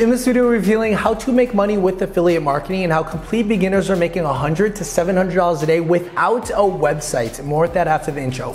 In this video, revealing how to make money with affiliate marketing and how complete beginners are making 100 to $700 a day without a website. More with that after the intro.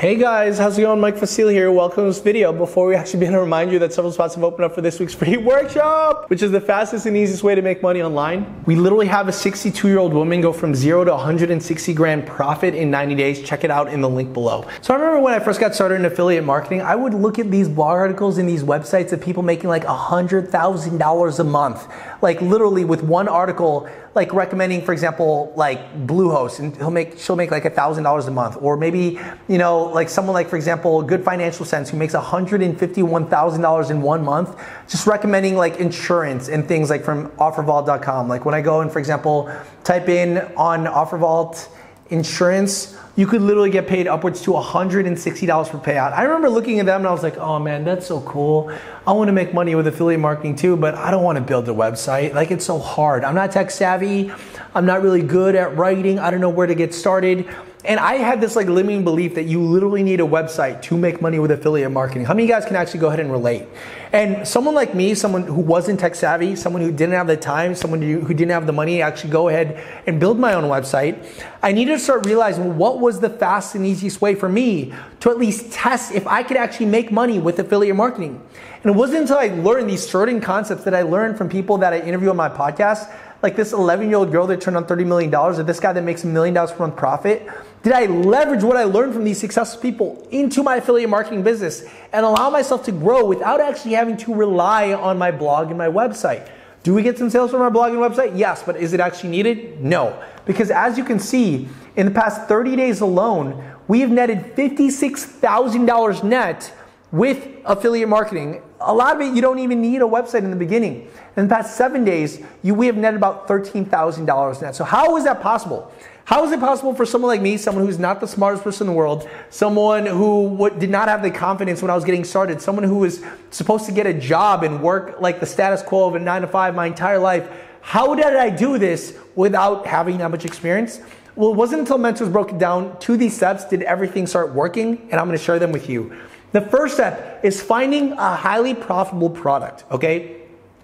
Hey guys, how's it going? Mike Vestil here. Welcome to this video. Before we actually begin to remind you that several spots have opened up for this week's free workshop, which is the fastest and easiest way to make money online. We literally have a 62 year old woman go from zero to 160 grand profit in 90 days. Check it out in the link below. So I remember when I first got started in affiliate marketing, I would look at these blog articles and these websites of people making like $100,000 a month. Like literally with one article, like recommending, for example, like Bluehost, and he'll make she'll make like thousand dollars a month, or maybe you know like someone like for example, Good Financial Cents who makes one hundred and fifty one thousand dollars in one month, just recommending like insurance and things like from OfferVault.com. Like when I go and for example type in on OfferVault insurance you could literally get paid upwards to $160 per payout. I remember looking at them and I was like, oh man, that's so cool. I want to make money with affiliate marketing too, but I don't want to build a website. Like it's so hard. I'm not tech savvy. I'm not really good at writing. I don't know where to get started. And I had this like limiting belief that you literally need a website to make money with affiliate marketing. How many of you guys can actually go ahead and relate? And someone like me, someone who wasn't tech savvy, someone who didn't have the time, someone who didn't have the money actually go ahead and build my own website, I needed to start realizing what was the fast and easiest way for me to at least test if I could actually make money with affiliate marketing. And it wasn't until I learned these certain concepts that I learned from people that I interview on my podcast like this 11 year old girl that turned on $30 million or this guy that makes a million dollars per month profit? Did I leverage what I learned from these successful people into my affiliate marketing business and allow myself to grow without actually having to rely on my blog and my website? Do we get some sales from our blog and website? Yes, but is it actually needed? No. Because as you can see, in the past 30 days alone, we have netted $56,000 net with affiliate marketing. A lot of it, you don't even need a website in the beginning. In the past seven days, you, we have netted about $13,000 net. So how is that possible? How is it possible for someone like me, someone who's not the smartest person in the world, someone who did not have the confidence when I was getting started, someone who was supposed to get a job and work like the status quo of a nine to five my entire life, how did I do this without having that much experience? Well, it wasn't until mentors broke it down to these steps did everything start working, and I'm gonna share them with you. The first step is finding a highly profitable product, okay?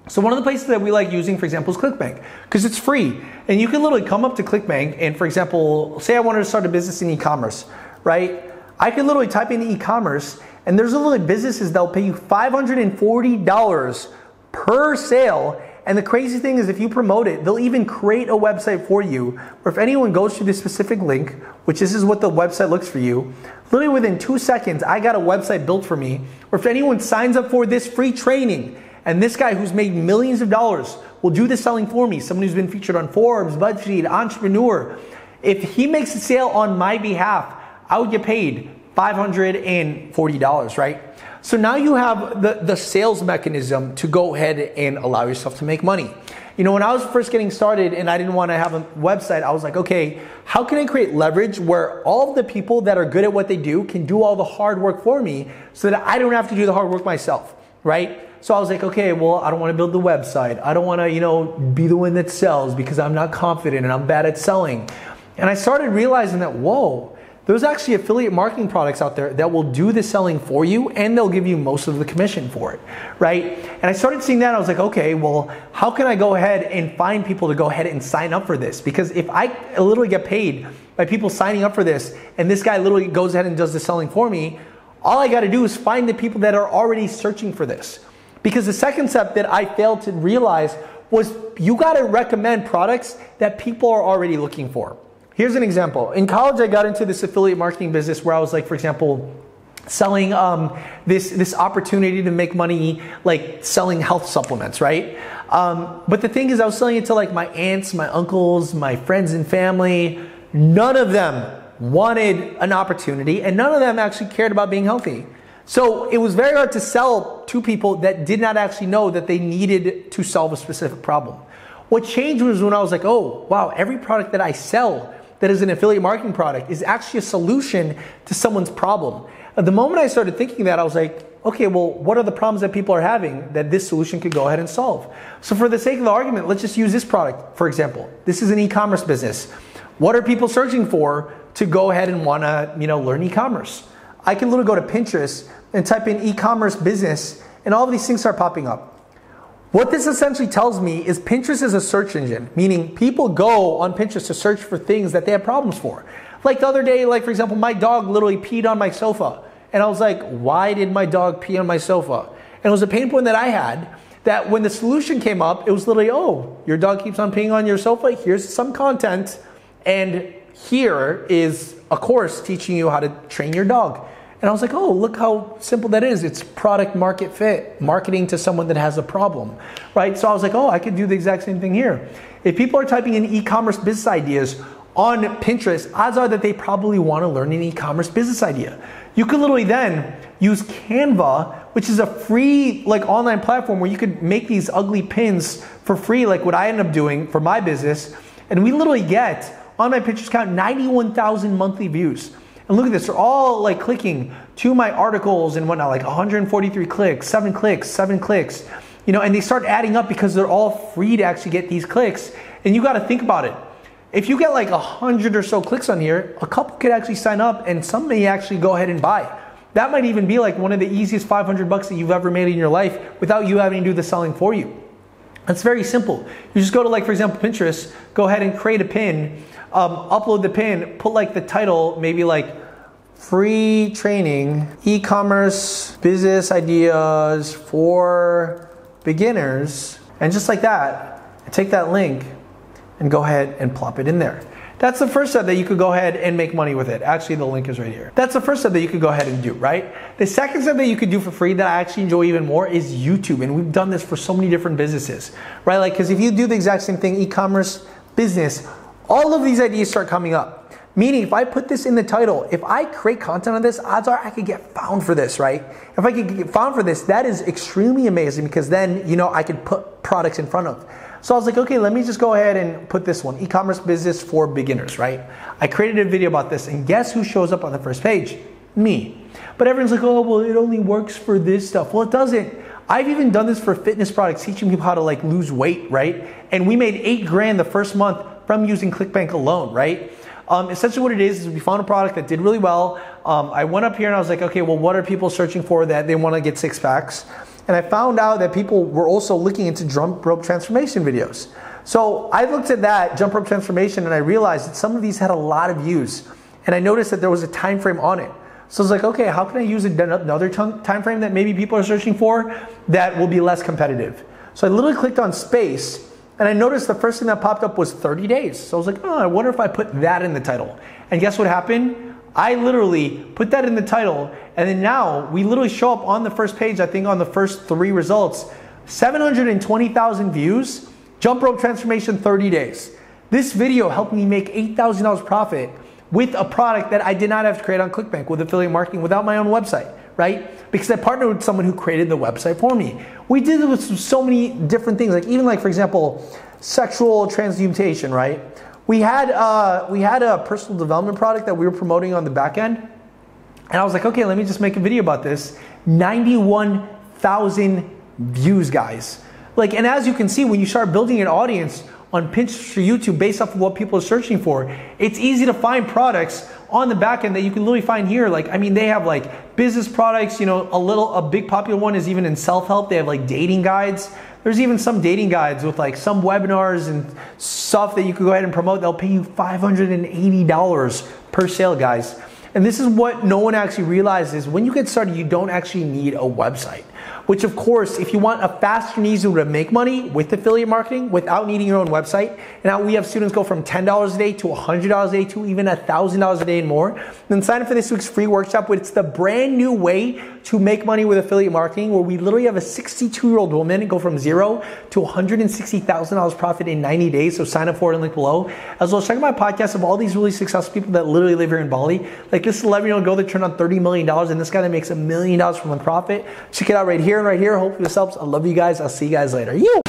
So one of the places that we like using, for example, is ClickBank because it's free. And you can literally come up to ClickBank and, for example, say I wanted to start a business in e-commerce, right? I could literally type in e-commerce and there's literally businesses that'll pay you $540 per sale. And the crazy thing is if you promote it, they'll even create a website for you or if anyone goes to this specific link, which this is what the website looks for you, literally within two seconds, I got a website built for me. Or if anyone signs up for this free training, and this guy who's made millions of dollars will do the selling for me. Someone who's been featured on Forbes, BuzzFeed, Entrepreneur. If he makes a sale on my behalf, I would get paid $540, right? So now you have the, the sales mechanism to go ahead and allow yourself to make money. You know, when I was first getting started and I didn't want to have a website, I was like, okay, how can I create leverage where all of the people that are good at what they do can do all the hard work for me so that I don't have to do the hard work myself, right? So I was like, okay, well, I don't want to build the website. I don't want to, you know, be the one that sells because I'm not confident and I'm bad at selling. And I started realizing that, whoa, there's actually affiliate marketing products out there that will do the selling for you and they'll give you most of the commission for it, right? And I started seeing that. I was like, okay, well, how can I go ahead and find people to go ahead and sign up for this? Because if I literally get paid by people signing up for this and this guy literally goes ahead and does the selling for me, all I got to do is find the people that are already searching for this. Because the second step that I failed to realize was you got to recommend products that people are already looking for. Here's an example. In college, I got into this affiliate marketing business where I was like, for example, selling um, this this opportunity to make money, like selling health supplements, right? Um, but the thing is, I was selling it to like my aunts, my uncles, my friends and family. None of them wanted an opportunity, and none of them actually cared about being healthy. So it was very hard to sell to people that did not actually know that they needed to solve a specific problem. What changed was when I was like, oh, wow, every product that I sell that is an affiliate marketing product is actually a solution to someone's problem. At the moment I started thinking that, I was like, okay, well, what are the problems that people are having that this solution could go ahead and solve? So, for the sake of the argument, let's just use this product, for example. This is an e commerce business. What are people searching for to go ahead and want to, you know, learn e-commerce. I can literally go to Pinterest and type in e-commerce business and all of these things start popping up. What this essentially tells me is Pinterest is a search engine, meaning people go on Pinterest to search for things that they have problems for. Like the other day, like for example, my dog literally peed on my sofa. And I was like, why did my dog pee on my sofa? And it was a pain point that I had that when the solution came up, it was literally, oh, your dog keeps on peeing on your sofa. Here's some content. And here is a course teaching you how to train your dog. And I was like, oh, look how simple that is. It's product market fit, marketing to someone that has a problem, right? So I was like, oh, I could do the exact same thing here. If people are typing in e commerce business ideas on Pinterest, odds are that they probably want to learn an e commerce business idea. You could literally then use Canva, which is a free like online platform where you could make these ugly pins for free, like what I ended up doing for my business. And we literally get on my Pinterest account 91,000 monthly views. And look at this, they're all like clicking to my articles and whatnot, like 143 clicks, seven clicks, seven clicks, you know, and they start adding up because they're all free to actually get these clicks. And you got to think about it. If you get like a hundred or so clicks on here, a couple could actually sign up and some may actually go ahead and buy. That might even be like one of the easiest 500 bucks that you've ever made in your life without you having to do the selling for you. It's very simple. You just go to like, for example, Pinterest, go ahead and create a pin um, upload the pin, put like the title, maybe like free training, e-commerce business ideas for beginners, and just like that, take that link and go ahead and plop it in there. That's the first step that you could go ahead and make money with it. Actually, the link is right here. That's the first step that you could go ahead and do, right? The second step that you could do for free that I actually enjoy even more is YouTube. And we've done this for so many different businesses, right? Like, because if you do the exact same thing, e commerce business, all of these ideas start coming up. Meaning, if I put this in the title, if I create content on this, odds are I could get found for this, right? If I could get found for this, that is extremely amazing because then, you know, I could put products in front of. So I was like, okay, let me just go ahead and put this one, e-commerce business for beginners, right? I created a video about this and guess who shows up on the first page? Me. But everyone's like, oh, well, it only works for this stuff. Well, it doesn't. I've even done this for fitness products, teaching people how to like lose weight, right? And we made eight grand the first month from using ClickBank alone, right? Um, essentially, what it is is we found a product that did really well. Um, I went up here and I was like, okay, well, what are people searching for that they want to get six packs? And I found out that people were also looking into jump rope transformation videos. So I looked at that jump rope transformation and I realized that some of these had a lot of views. And I noticed that there was a time frame on it. So I was like, okay, how can I use another time frame that maybe people are searching for that will be less competitive? So I literally clicked on space and I noticed the first thing that popped up was 30 days. So I was like, oh, I wonder if I put that in the title. And guess what happened? I literally put that in the title, and then now we literally show up on the first page, I think on the first three results, 720,000 views, jump rope transformation 30 days. This video helped me make $8,000 profit with a product that I did not have to create on ClickBank with affiliate marketing without my own website, right? Because I partnered with someone who created the website for me. We did it with so many different things, like even like for example, sexual transmutation, right? We had uh, we had a personal development product that we were promoting on the back end, and I was like, okay, let me just make a video about this. Ninety-one thousand views, guys. Like, and as you can see, when you start building an audience on Pinterest or YouTube based off of what people are searching for, it's easy to find products on the back end that you can literally find here. Like, I mean, they have like business products, you know, a little, a big popular one is even in self help. They have like dating guides. There's even some dating guides with like some webinars and stuff that you could go ahead and promote. They'll pay you $580 per sale, guys. And this is what no one actually realizes. When you get started, you don't actually need a website which of course, if you want a faster and easier way to make money with affiliate marketing without needing your own website, now we have students go from $10 a day to $100 a day to even $1,000 a day and more, then sign up for this week's free workshop. It's the brand new way to make money with affiliate marketing where we literally have a 62 year old woman go from zero to $160,000 profit in 90 days. So sign up for it in the link below. As well as check out my podcast of all these really successful people that literally live here in Bali. Like this 11 year old girl that turned on $30 million and this guy that makes a million dollars from one profit. Check it out right here right here. Hopefully this helps. I love you guys. I'll see you guys later. You.